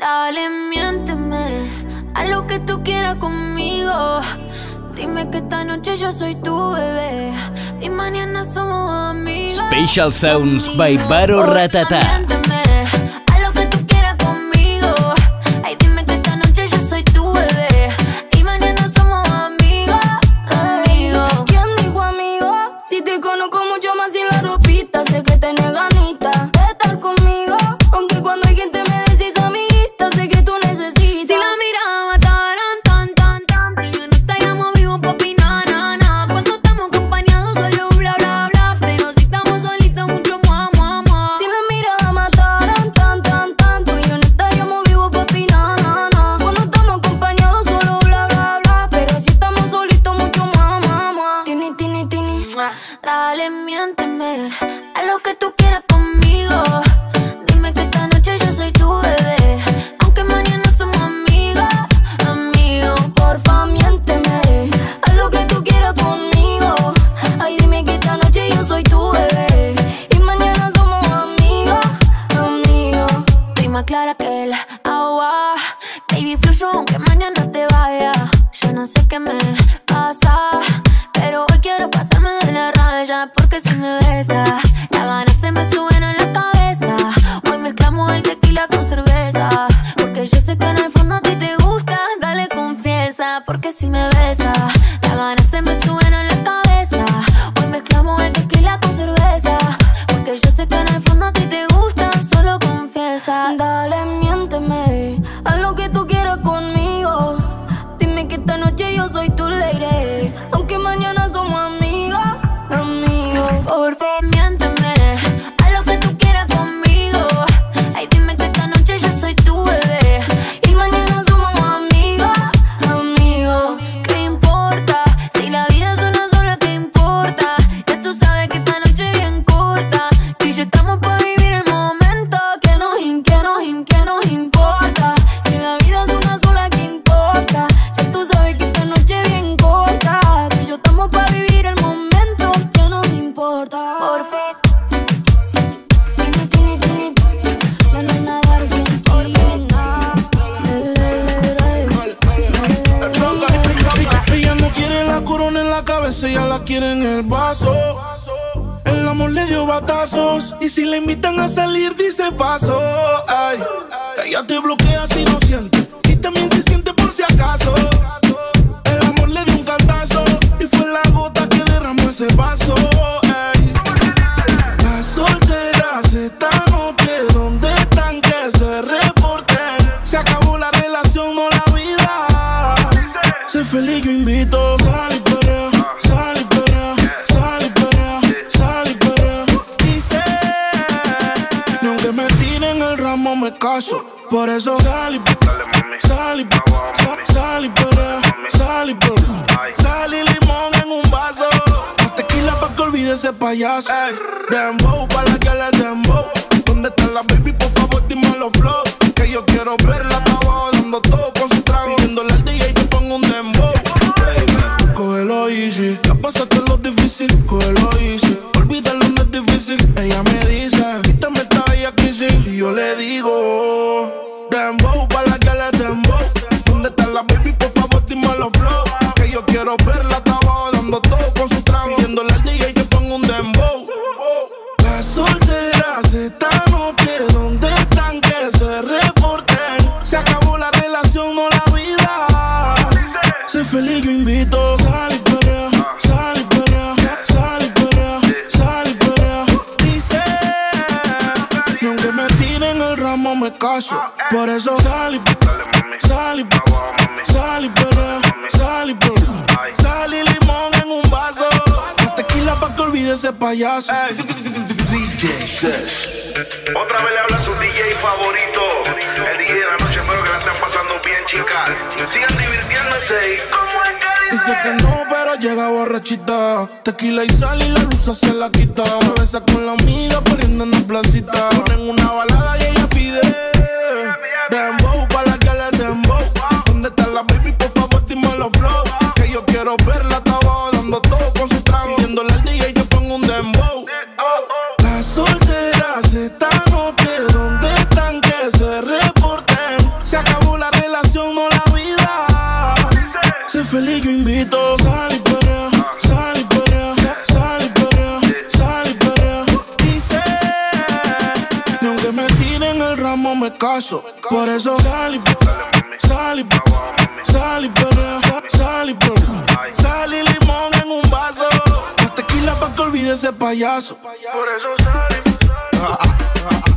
Dale, miénteme, a lo que tú quieras conmigo. Dime que esta noche yo soy tu bebé y mañana somos amigos. Special Sounds by Baro Ratata. cuando a ti te gustan, solo confiesa. ese payaso. Ey, dembow, para que le dembow. ¿Dónde está la baby? Por favor, dime los flow. Que yo quiero verla, estaba dando todo payaso. DJ Otra vez le habla su DJ favorito. El DJ de la noche, espero que la estén pasando bien, chicas. Sigan divirtiéndose y como es que Dice que no, pero llega borrachita. Tequila y sal y la luz se la quita. Cabeza con la amiga corriendo en la placita. Ponen una balada y ella pide. Dembow para que le dembow. ¿Dónde está la baby? Por favor, dime los flow. Que yo quiero verla, estaba dando todo con feliz yo invito. Sal y perrea, sal y perrea, sal y perrea, sal y perrea. Dice, ni aunque me tiren el ramo me caso. Por eso sal y sal y sal y perrea, sal y perrea. Sal y limón en un vaso. La tequila pa' que olvide ese payaso. Por eso sal y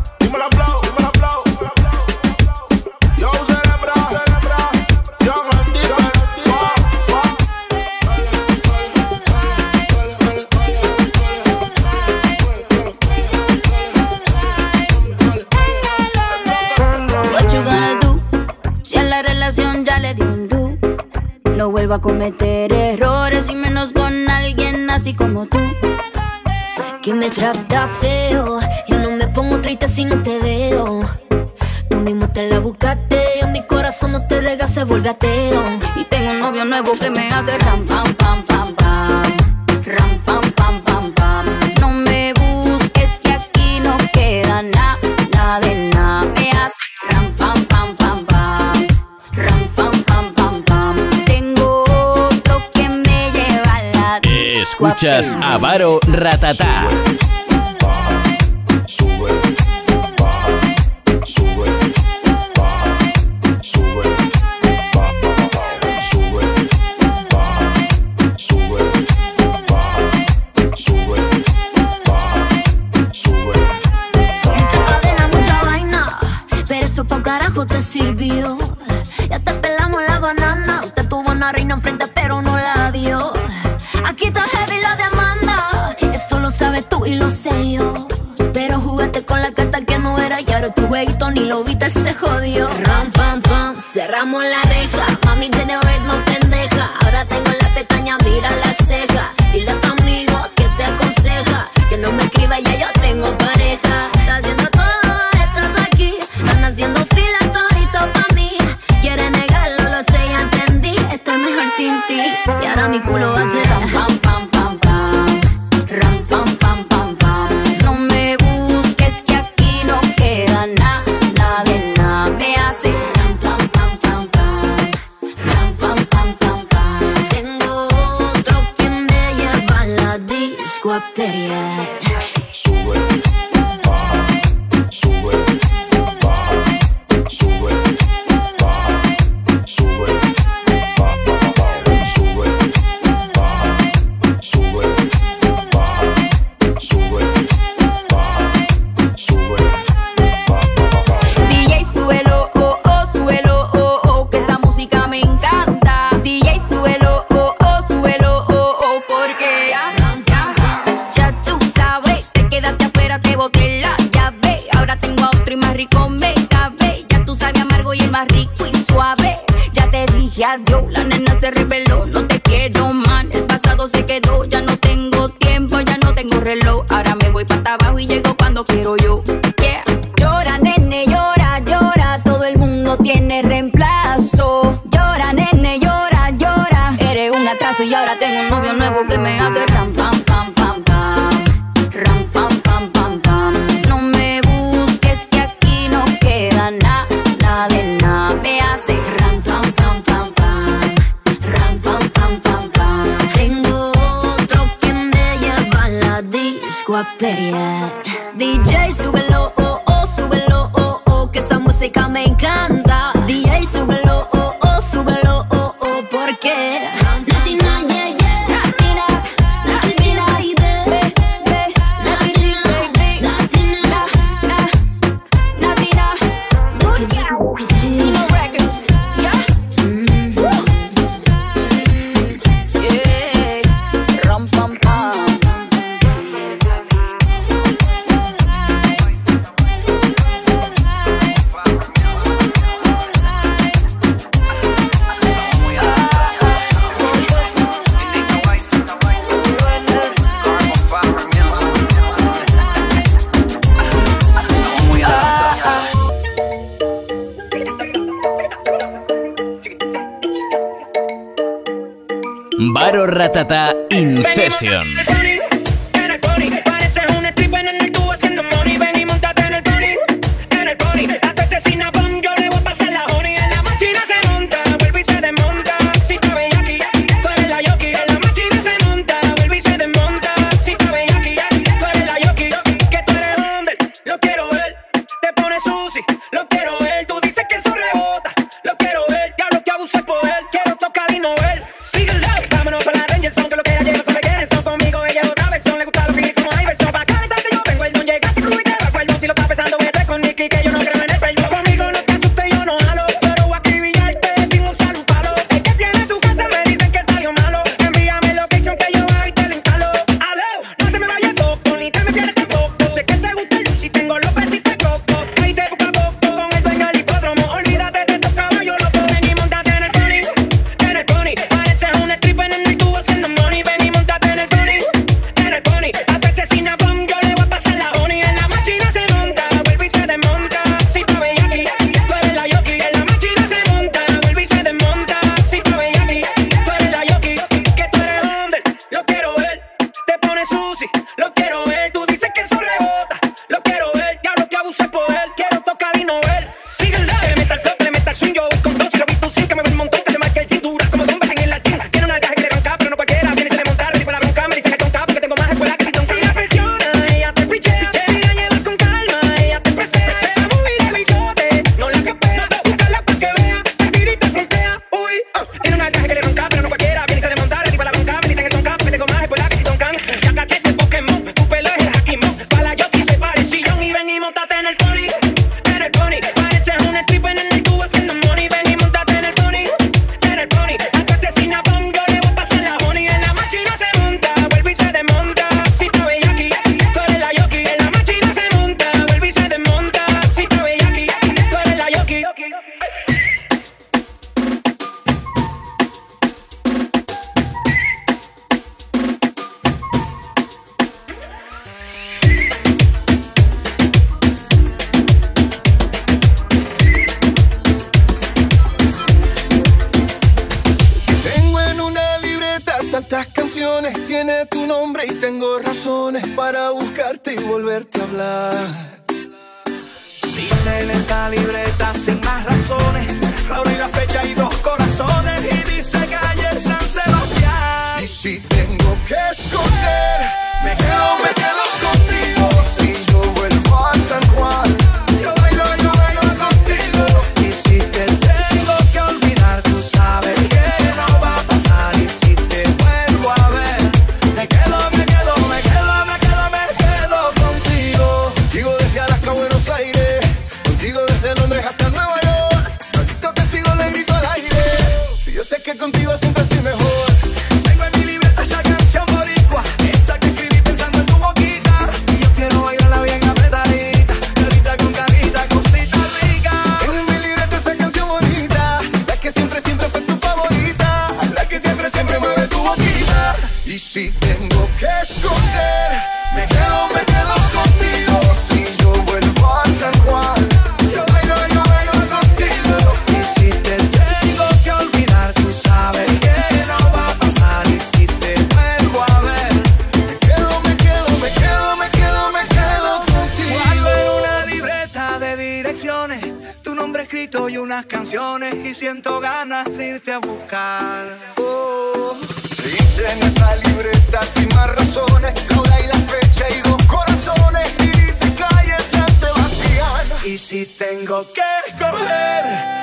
no vuelva a cometer errores y menos con alguien así como tú. Que me trata feo, yo no me pongo triste si no te veo. Tú mismo te la buscaste, en mi corazón no te rega, se vuelve ateo. Y tengo un novio nuevo que me hace ram, pam, pam, pam, pam. Escuchas Avaro Ratatá. Carajo te sirvió. Ya te pelamos la banana. Usted tuvo una reina enfrente jueguito ni lo viste, se jodió. Ram, pam, pam, cerramos la reja. Mami, tiene no Y ahora tengo un novio nuevo que me hace ram, pam. Of hablar. canciones y siento ganas de irte a buscar. Oh. Dice en esa libreta sin más razones, la hora y la fecha y dos corazones. Y dice calle San Sebastián. Y si tengo que escoger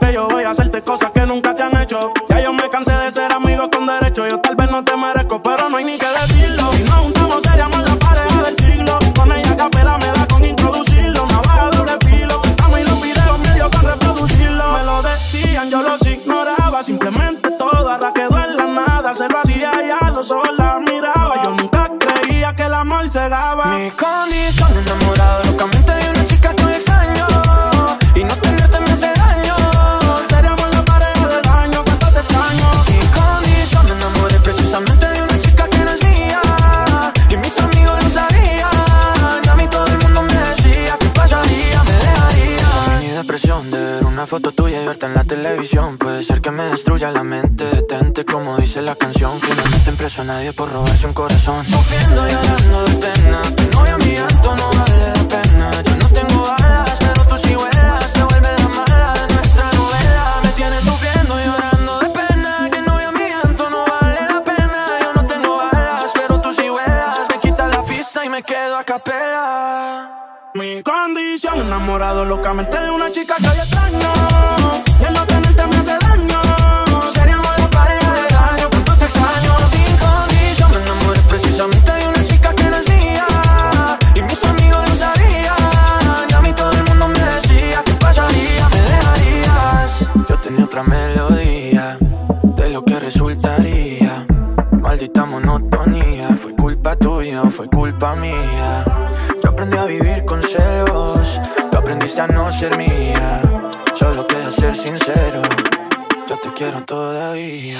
a nadie por robarse un corazón. vivir con celos. Tú aprendiste a no ser mía, solo queda ser sincero. Yo te quiero todavía.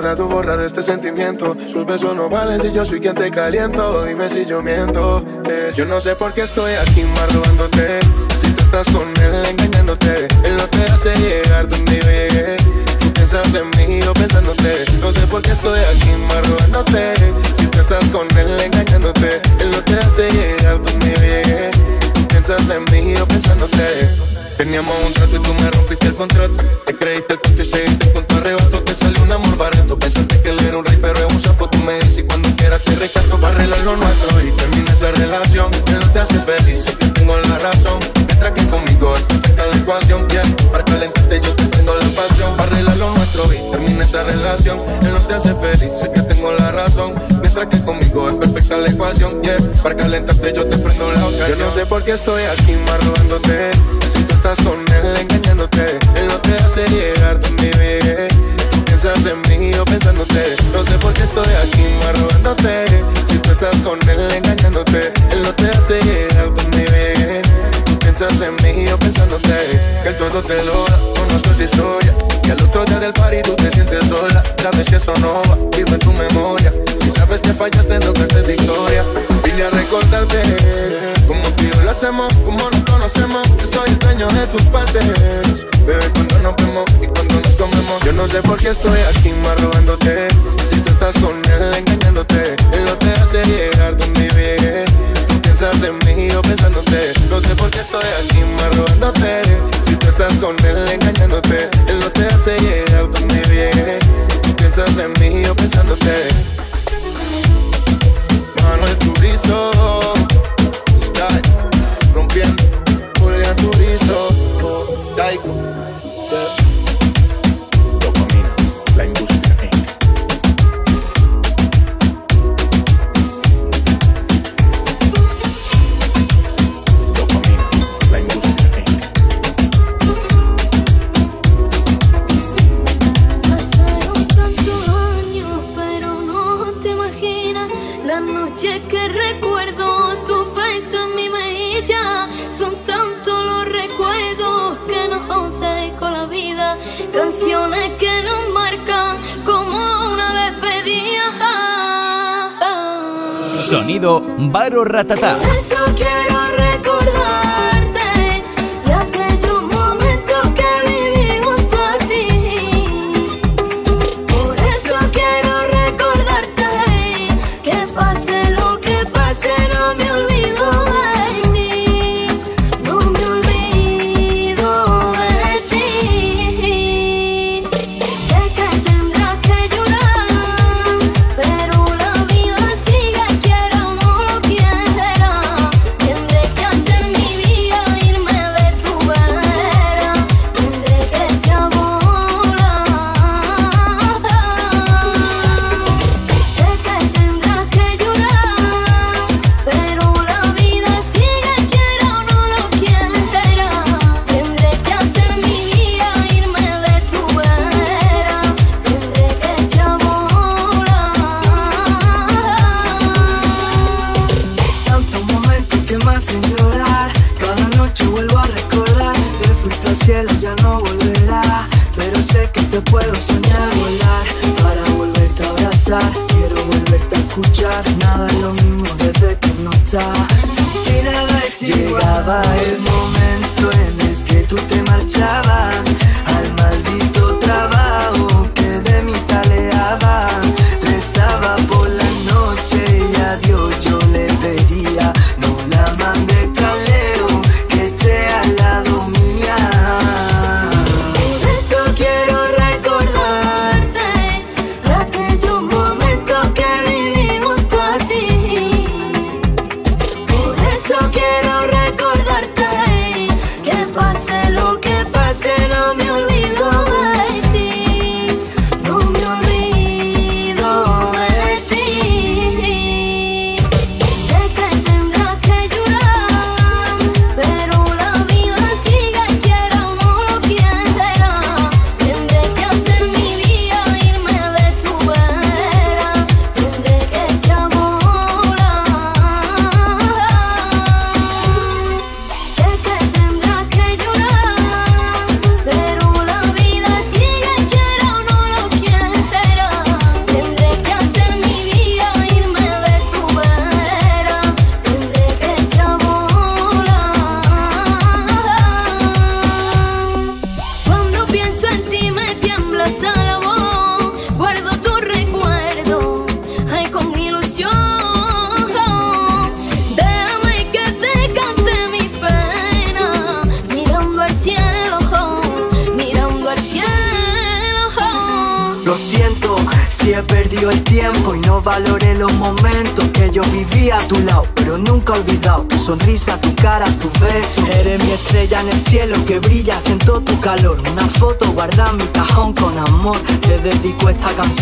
Logrado borrar este sentimiento. Sus besos no valen si yo soy quien te caliento. Dime si yo miento. eh. Yo no sé por qué estoy aquí robándote. Si tú estás con él engañándote, él no te hace llegar donde yo llegué. Tú piensas en mí, yo pensándote. No sé por qué estoy aquí robándote. Si tú estás con él engañándote, él no te hace llegar donde yo llegué. Tú piensas en mí, yo pensándote. Teníamos un trato y tú me rompiste el contrato. Te creíste el punto y seguiste con tu arrebato. Te salió un amor barato. Pensaste que él era un rey, pero es un sapo. Tú me dices cuando quieras te rescato. Para arreglar lo nuestro y termina esa relación. Él no te hace feliz, sé que tengo la razón. Mientras que conmigo es la ecuación. Yeah. Para calentarte yo te tengo la pasión. Para arreglar lo nuestro y termina esa relación. Él no te hace feliz, sé que tengo la razón. Mientras que conmigo es perfecta la ecuación. Yeah. Para calentarte yo te prendo la ocasión. Yo no sé por qué estoy aquí más robándote. Si tú estás con él engañándote, él no te hace llegar donde llegué. Tú piensas en mí, yo pensándote. No sé por qué estoy aquí más robándote. Si tú estás con él engañándote, él no te hace llegar donde llegué. Tú piensas en mí, yo pensándote. Que el todo te lo da, conozco historia. Y al otro día del party tú te sientes sola. Sabes que eso no va, vivo en tu memoria. Si sabes que fallaste, no cantes victoria. Vine a recordarte lo hacemos, como nos conocemos. Que soy el dueño de tus partes. Bebé, cuando nos vemos y cuando nos comemos. Yo no sé por qué estoy aquí más robándote. Si tú estás con él engañándote, él no te hace llegar donde yo llegué. Tú piensas en mí, yo pensándote. No sé por qué estoy aquí más robándote. Si tú estás con él engañándote, él no te hace llegar donde yo llegué. Tú piensas en mí, yo pensándote. Manuel Turizo, Sonido Baro Ratatá.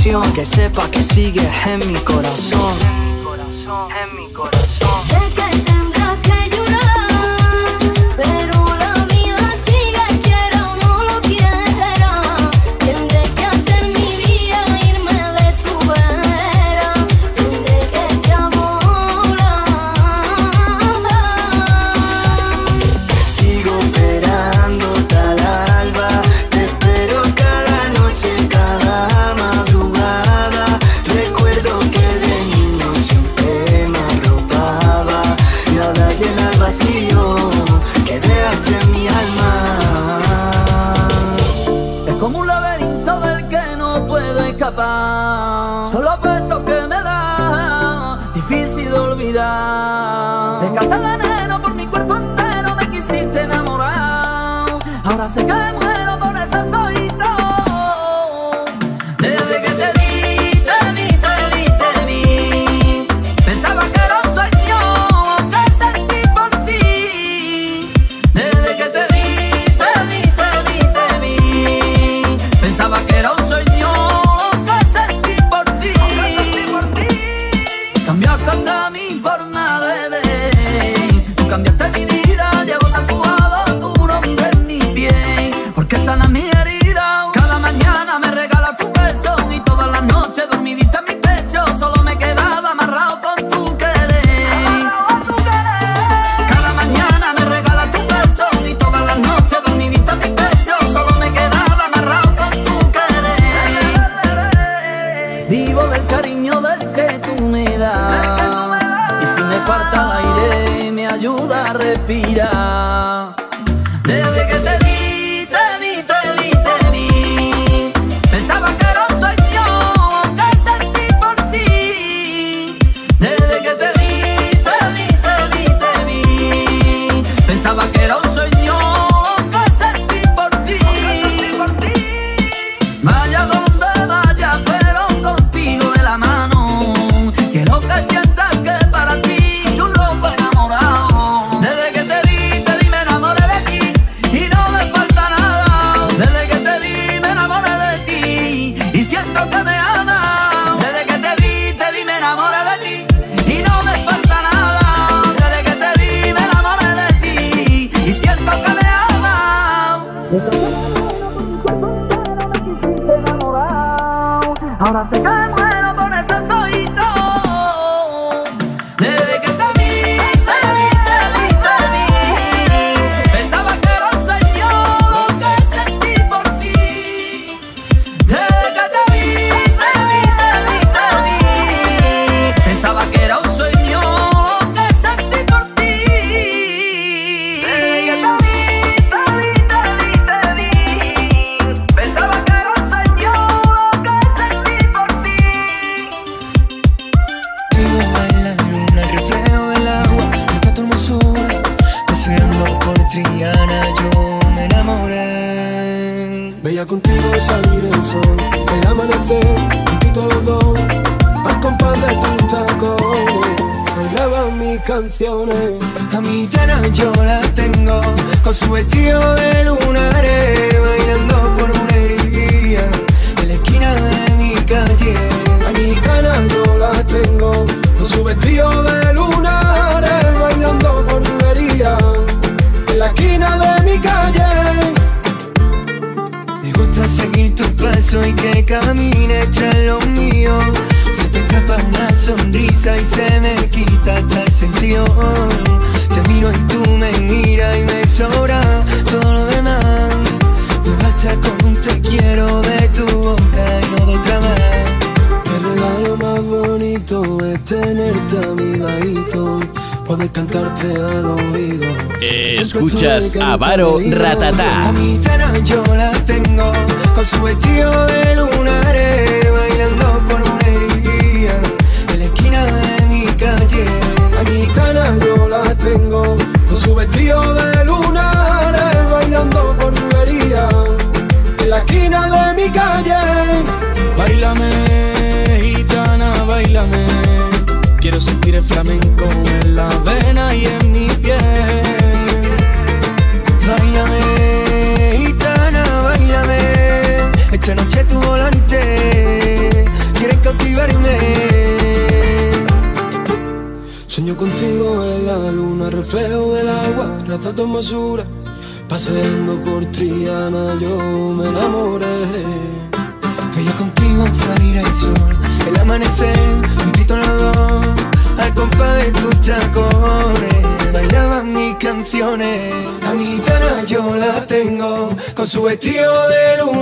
canción que sepa que sigue en mi corazón. Escuchas Avaro Ratatá. La yo la tengo con su vestido de lunares bailando por una herida en la esquina de mi calle. La gitana yo la tengo con su vestido de lunares bailando por una herida en la esquina de mi calle. Bailame, gitana, bailame. Quiero sentir el flamenco en la vena y en mi piel Esta noche tu volante quieren cautivarme. Sueño contigo en la luna, reflejo del agua, raza de basura. Paseando por Triana yo me enamoré. Veía contigo salir el sol, el amanecer, un en los dos, al compás de tus tacones. Bailaban mis canciones, a mi gitana yo la tengo, con su vestido de luna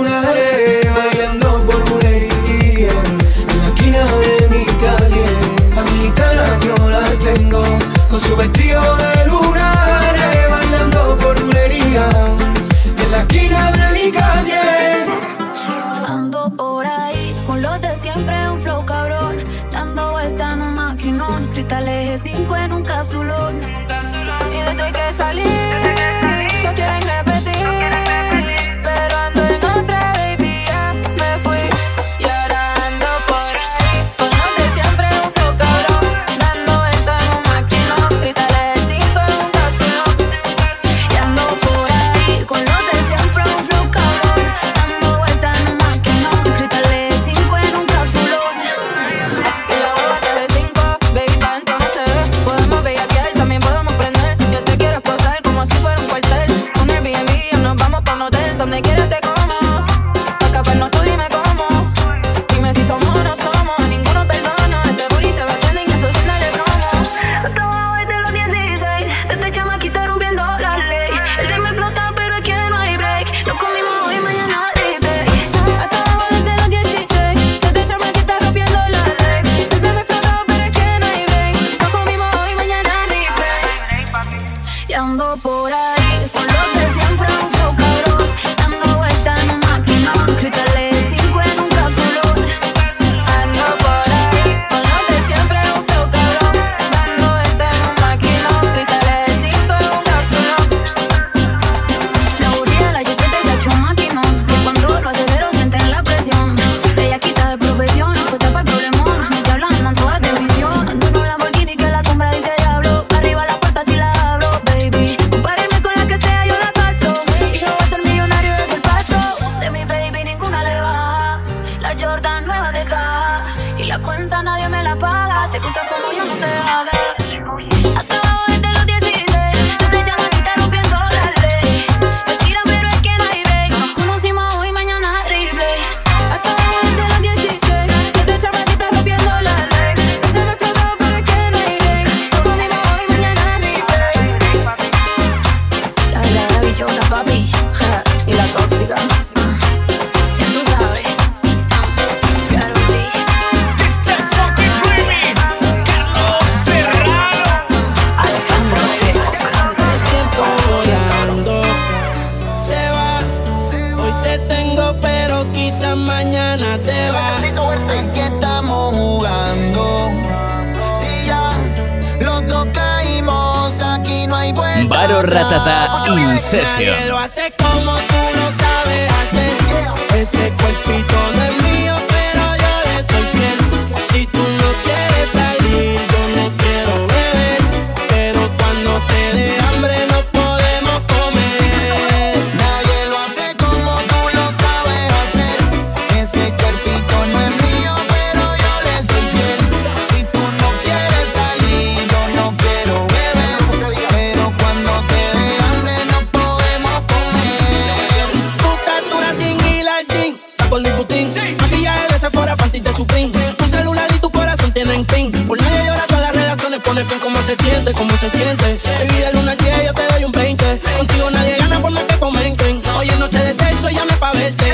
se siente, cómo se siente. El Bebida luna al yo te doy un 20. Contigo nadie gana por más que comenten. Hoy es noche de sexo, llame pa' verte.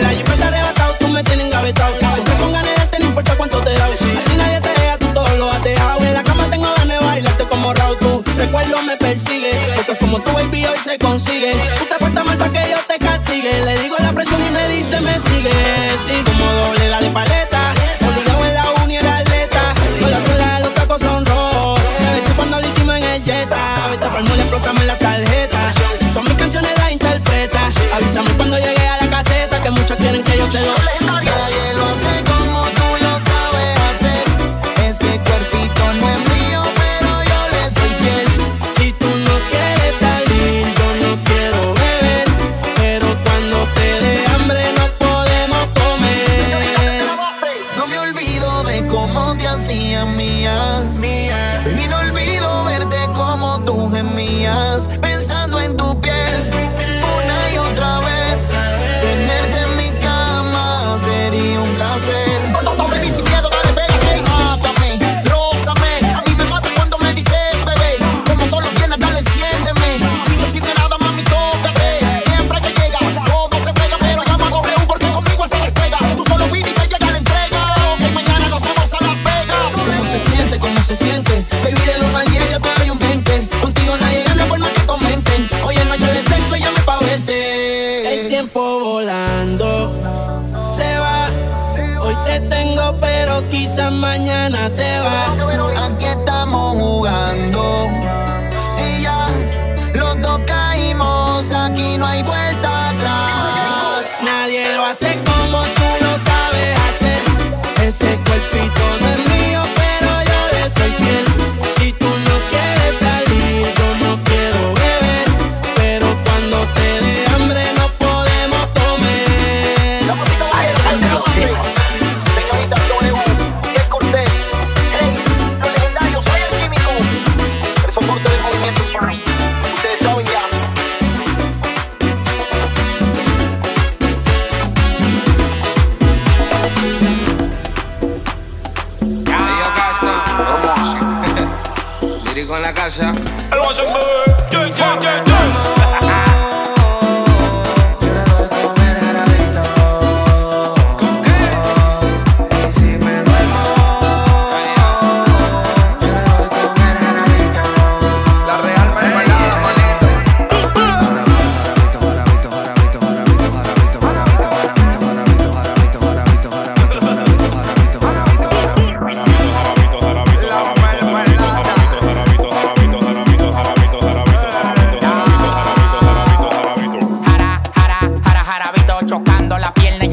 La jipeta está arrebatado, tú me tienes engavetado. Siempre con ganas de este, no importa cuánto te da. A ti nadie te deja, tú todo lo has. En la cama tengo ganas de bailarte como Raúl. Tu recuerdo me persigue, porque como tú, baby, hoy se consigue.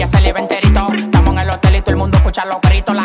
ya se le enterito. Estamos en el hotel y todo el mundo escucha los gritos.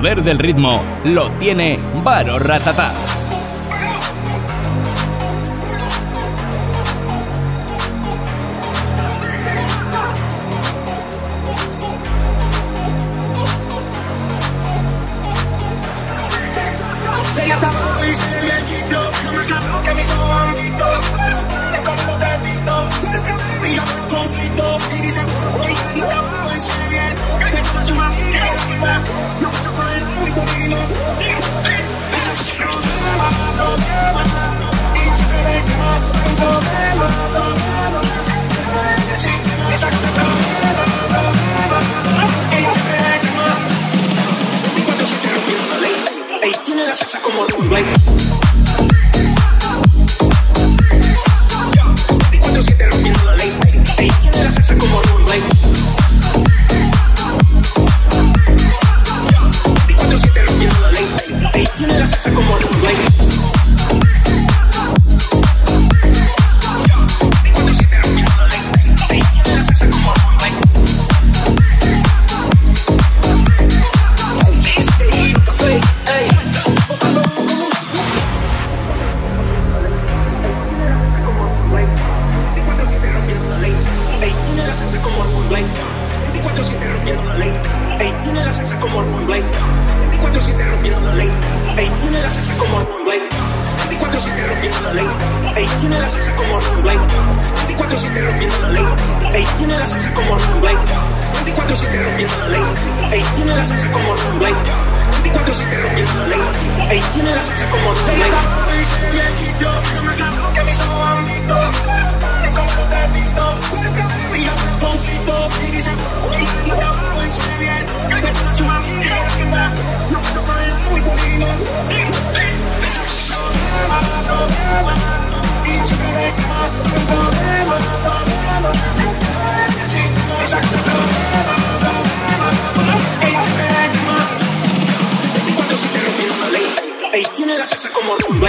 poder del ritmo lo tiene Baro Ratatá. was.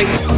like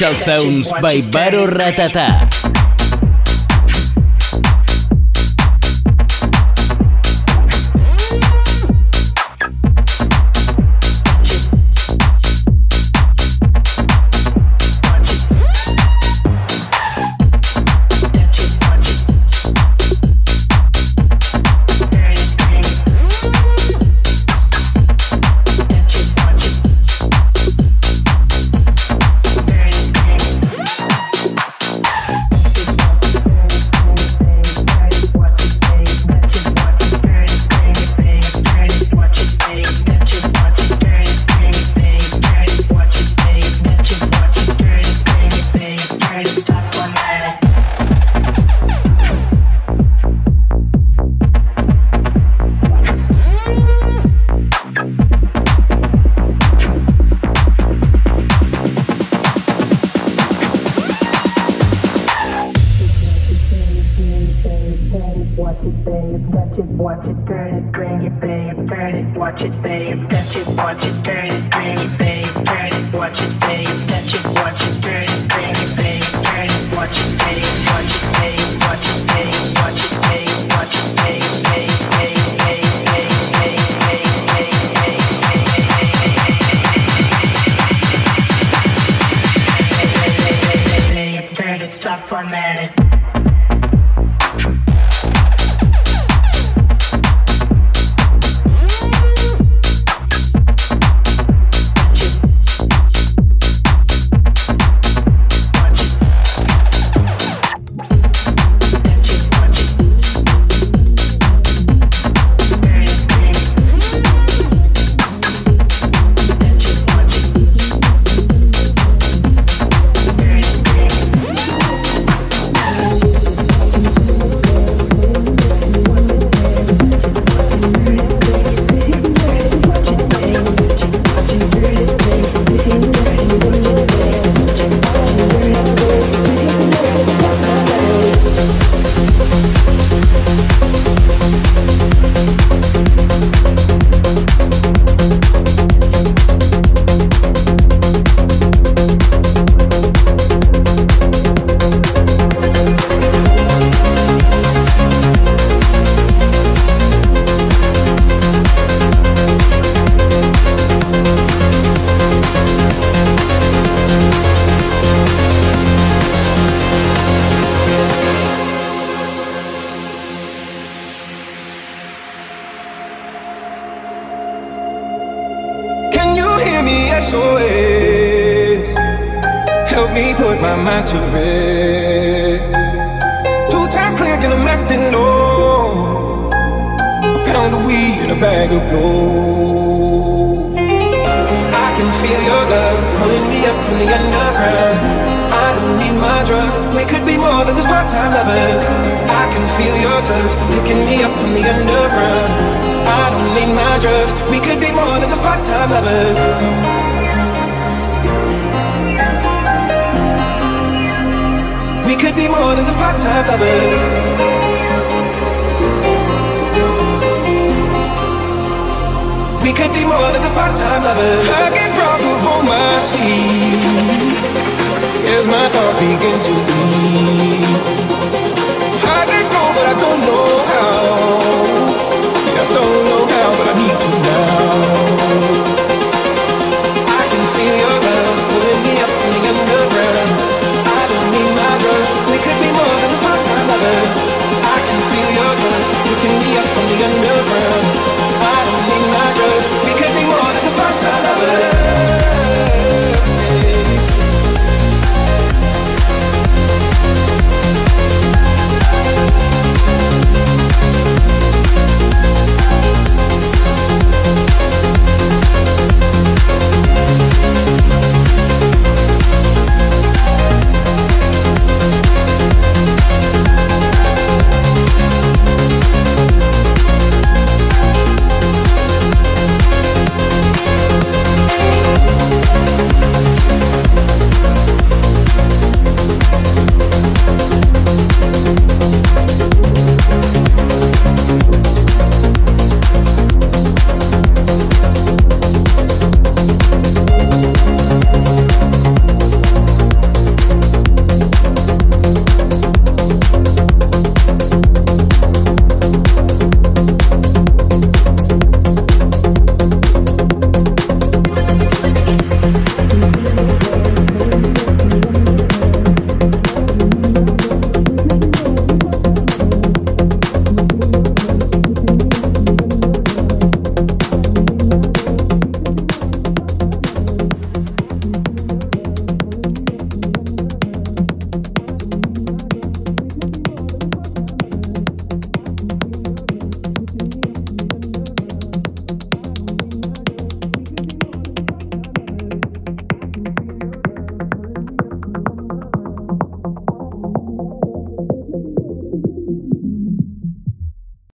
Special Sounds by Baro Ratata.